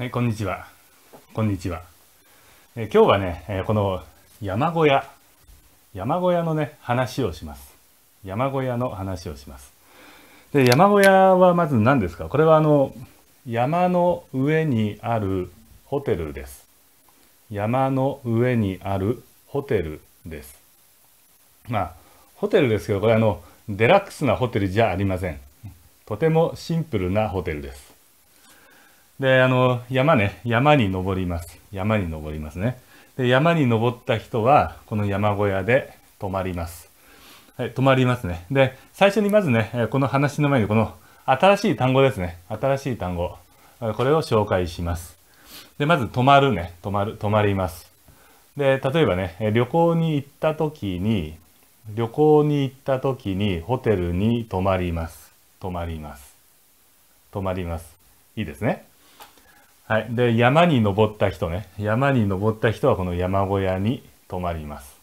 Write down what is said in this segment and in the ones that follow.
はい、こんにちは。こんにちは。え今日はね、えこの山小屋、山小屋のね、話をします。山小屋の話をします。で、山小屋はまず何ですか？これはあの、山の上にあるホテルです。山の上にあるホテルです。まあ、ホテルですけど、これあの、デラックスなホテルじゃありません。とてもシンプルなホテルです。で、あの、山ね、山に登ります。山に登りますね。で、山に登った人は、この山小屋で泊まります。はい、泊まりますね。で、最初にまずね、この話の前にこの新しい単語ですね。新しい単語。これを紹介します。で、まず泊まるね。泊まる、泊まります。で、例えばね、旅行に行った時に、旅行に行った時にホテルに泊まります。泊まります。泊まります。いいですね。はい。で、山に登った人ね。山に登った人はこの山小屋に泊まります。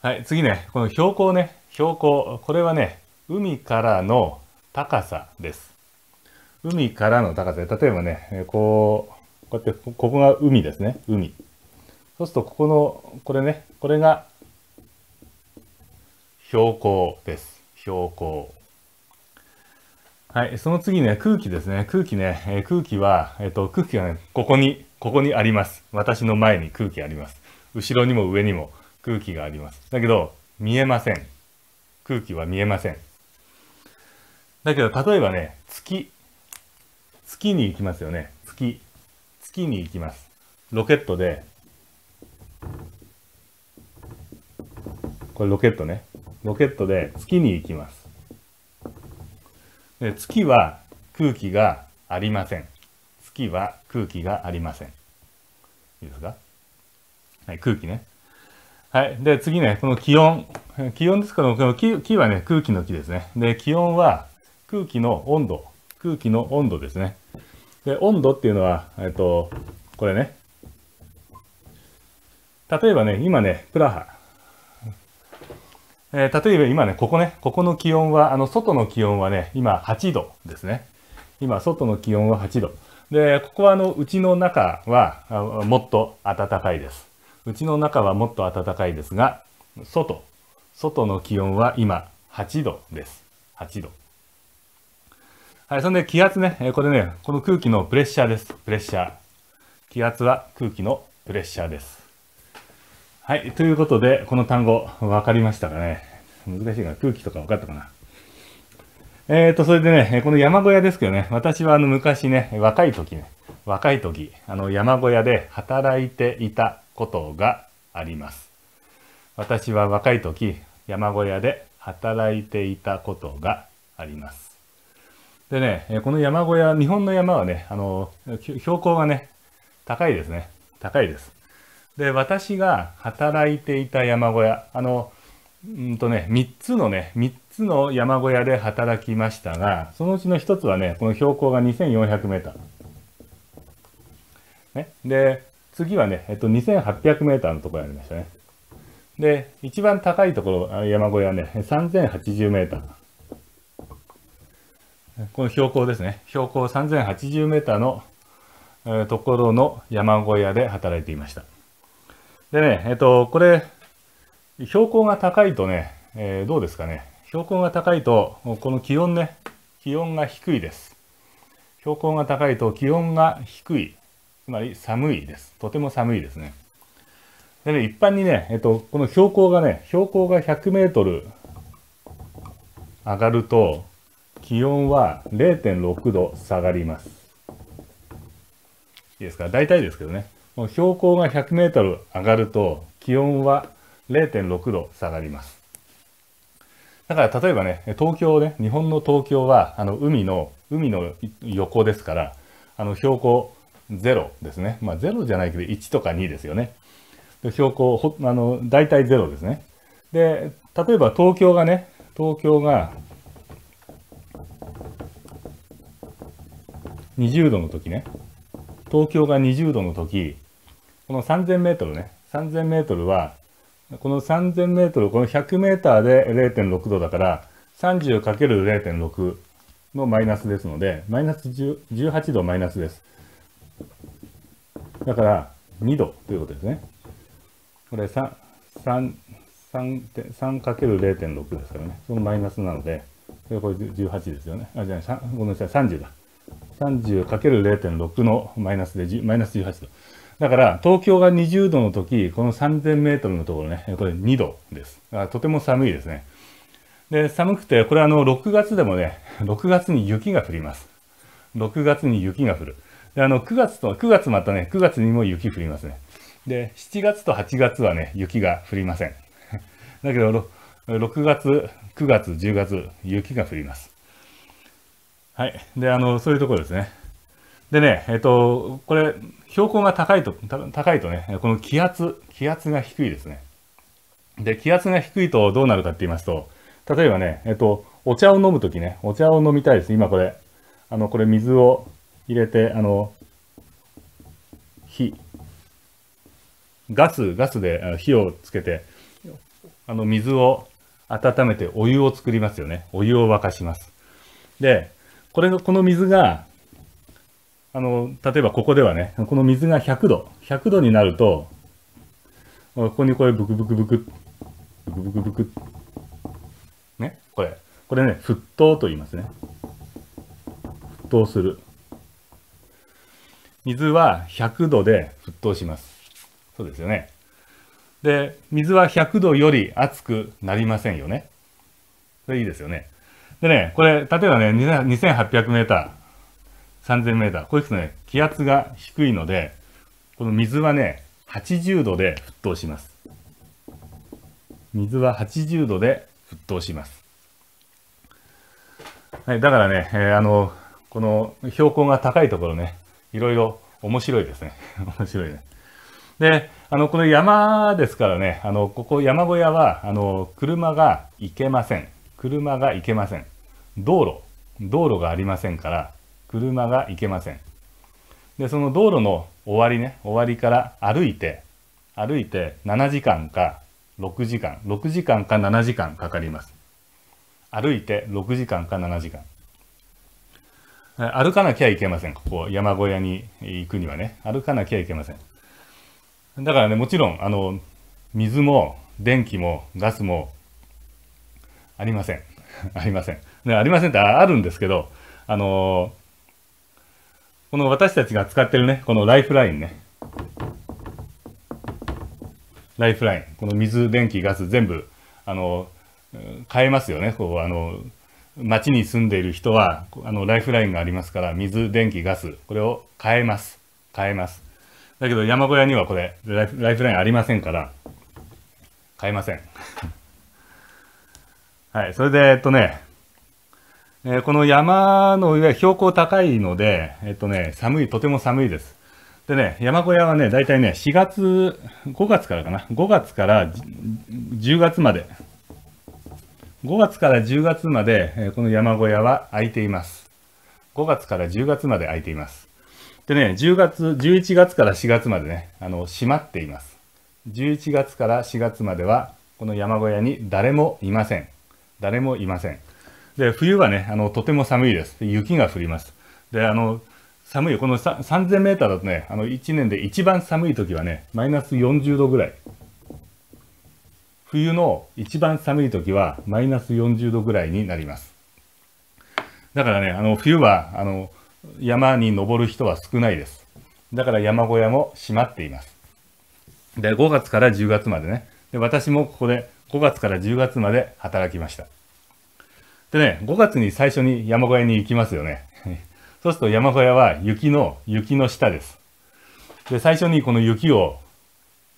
はい。次ね、この標高ね。標高。これはね、海からの高さです。海からの高さで、例えばね、こう、こうやって、ここが海ですね。海。そうすると、ここの、これね、これが標高です。標高。はい、その次ね、空気ですね。空気ね、えー、空気は、えっ、ー、と、空気がね、ここに、ここにあります。私の前に空気あります。後ろにも上にも空気があります。だけど、見えません。空気は見えません。だけど、例えばね、月。月に行きますよね。月。月に行きます。ロケットで、これロケットね。ロケットで月に行きます。月は空気がありません。月は空気がありません。いいですか？はい、空気ね。はい。で、次ね、この気温。気温ですから、この気気はね、空気の気ですね。で、気温は空気の温度。空気の温度ですね。で、温度っていうのは、えっと、これね。例えばね、今ね、プラハ。えー、例えば今ね、ここね、ここの気温は、あの、外の気温はね、今8度ですね。今、外の気温は8度。で、ここはあの、うちの中はもっと暖かいです。うちの中はもっと暖かいですが、外、外の気温は今8度です。8度。はい、そんで気圧ねえ、これね、この空気のプレッシャーです。プレッシャー。気圧は空気のプレッシャーです。はい。ということで、この単語、わかりましたかね？難しいかな空気とか分かったかな？えーと、それでね、この山小屋ですけどね、私はあの昔ね、若い時ね、若い時、あの山小屋で働いていたことがあります。私は若い時、山小屋で働いていたことがあります。でね、この山小屋、日本の山はね、あの、標高がね、高いですね。高いです。で、私が働いていた山小屋、あの、うんとね、3つのね、3つの山小屋で働きましたが、そのうちの1つはね、この標高が2400メーター。ね。で、次はね、えっと、2800メーターのところにありましたね。で、一番高いところ、山小屋ね、3080メーター。この標高ですね。標高3080メーターの、えー、ところの山小屋で働いていました。でね、えっと、これ、標高が高いとね、えー、どうですかね。標高が高いと、この気温ね、気温が低いです。標高が高いと気温が低い。つまり寒いです。とても寒いですね。でね、一般にね、えっと、この標高がね、標高が100メートル上がると、気温は0.6度下がります。いいですか？大体ですけどね。もう標高が100メートル上がると気温は0.6度下がります。だから例えばね、東京ね、日本の東京はあの海の、海の横ですから、あの標高0ですね。まあ0じゃないけど1とか2ですよね。標高ほ、あの、大体0ですね。で、例えば東京がね、東京が20度の時ね、東京が20度の時、この3000メートルね、3000メートルは、この3000メートル、この100メーターで0.6度だから、30×0.6 のマイナスですので、マイナス18度マイナスです。だから、2度ということですね。これ 3×0.6 ですからね。そのマイナスなので、これこれ18ですよね。あ、じゃあ、ごめんなさい、30だ。30×0.6 のマイナスで、マイナス18度。だから、東京が20度の時、この3000メートルのところね、これ2度です。とても寒いですね。で、寒くて、これあの、6月でもね、6月に雪が降ります。6月に雪が降る。で、あの、9月と、9月またね、9月にも雪降りますね。で、7月と8月はね、雪が降りません。だけど、6月、9月、10月、雪が降ります。はい。で、あの、そういうところですね。でね、えっと、これ、標高が高いと、高いとね、この気圧、気圧が低いですね。で、気圧が低いとどうなるかって言いますと、例えばね、えっと、お茶を飲むときね、お茶を飲みたいです。今これ、あの、これ水を入れて、あの、火、ガス、ガスで火をつけて、あの、水を温めてお湯を作りますよね。お湯を沸かします。で、これが、この水が、あの、例えばここではね、この水が100度、100度になると、ここにこれブクブクブク、ブクブクブク、ね、これ。これね、沸騰と言いますね。沸騰する。水は100度で沸騰します。そうですよね。で、水は100度より熱くなりませんよね。これいいですよね。でね、これ、例えばね、2800メーター、3000メーター。これですね、気圧が低いので、この水はね、80度で沸騰します。水は80度で沸騰します。はい、だからね、えー、あの、この標高が高いところね、いろいろ面白いですね。面白いね。で、あの、この山ですからね、あの、ここ山小屋は、あの、車が行けません。車が行けません。道路、道路がありませんから、車が行けません。で、その道路の終わりね、終わりから歩いて、歩いて7時間か6時間、6時間か7時間かかります。歩いて6時間か7時間。歩かなきゃいけません。ここ、山小屋に行くにはね。歩かなきゃいけません。だからね、もちろん、あの、水も電気もガスもありません。ありません。ね、ありませんってあるんですけど、あのこの私たちが使ってるね、このライフラインね。ライフライン。この水、電気、ガス全部、あの、変えますよね。こう、あの、町に住んでいる人は、あの、ライフラインがありますから、水、電気、ガス、これを変えます。変えます。だけど山小屋にはこれ、ライフラインありませんから、変えません。はい。それで、えっとね、えー、この山の上は標高高いので、えっとね、寒い、とても寒いです。でね、山小屋はね、だいたいね、4月、5月からかな？5月から10月まで。5月から10月まで、え、この山小屋は空いています。5月から10月まで空いています。でね、10月、11月から4月までね、あの、閉まっています。11月から4月までは、この山小屋に誰もいません。誰もいません。で、冬はね、あの、とても寒いです。雪が降ります。で、あの、寒い、この3000メーターだとね、あの、1年で一番寒い時はね、マイナス40度ぐらい。冬の一番寒い時は、マイナス40度ぐらいになります。だからね、あの、冬は、あの、山に登る人は少ないです。だから山小屋も閉まっています。で、5月から10月までね。で、私もここで5月から10月まで働きました。でね、5月に最初に山小屋に行きますよね。そうすると山小屋は雪の、雪の下です。で、最初にこの雪を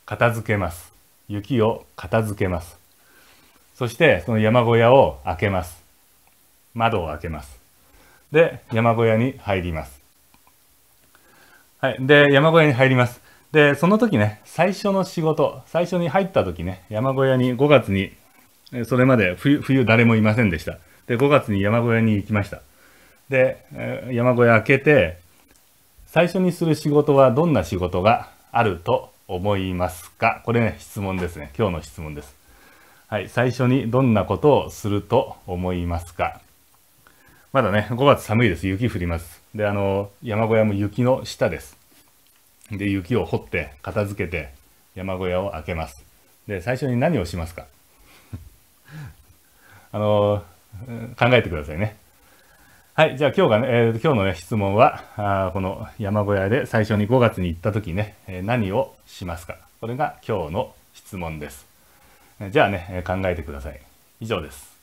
片付けます。雪を片付けます。そして、その山小屋を開けます。窓を開けます。で、山小屋に入ります。はい。で、山小屋に入ります。で、その時ね、最初の仕事、最初に入った時ね、山小屋に5月に、それまで冬、冬誰もいませんでした。で、5月に山小屋に行きました。で、山小屋開けて、最初にする仕事はどんな仕事があると思いますか？これね、質問ですね。今日の質問です。はい、最初にどんなことをすると思いますか？まだね、5月寒いです。雪降ります。で、あの、山小屋も雪の下です。で、雪を掘って、片付けて、山小屋を開けます。で、最初に何をしますか？あの、考えてくださいね。はい、じゃあ今日がね、えー今日のね、質問は、あこの山小屋で最初に5月に行った時ね、えー何をしますかこれが今日の質問です。じゃあね、考えてください。以上です。